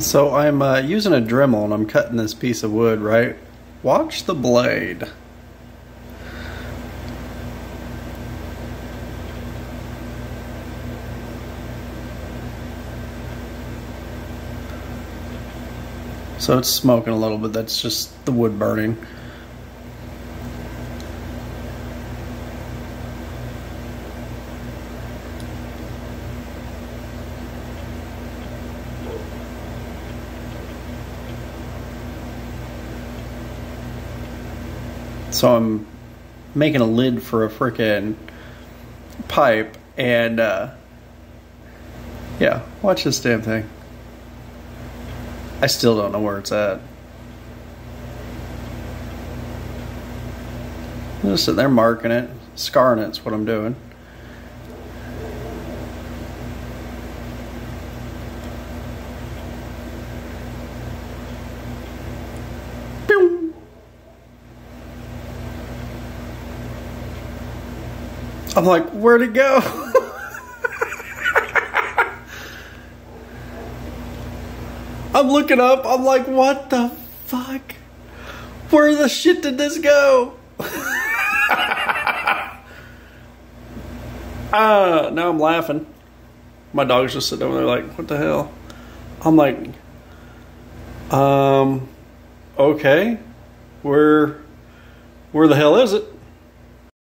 So I'm uh, using a Dremel and I'm cutting this piece of wood, right? Watch the blade. So it's smoking a little bit, that's just the wood burning. So I'm making a lid for a freaking pipe, and uh, yeah, watch this damn thing. I still don't know where it's at. I'm just sitting there marking it, scarring it's what I'm doing. I'm like, where'd it go? I'm looking up. I'm like, what the fuck? Where the shit did this go? Uh, now I'm laughing. My dog's just sitting over there like, what the hell? I'm like, um, okay, where, where the hell is it?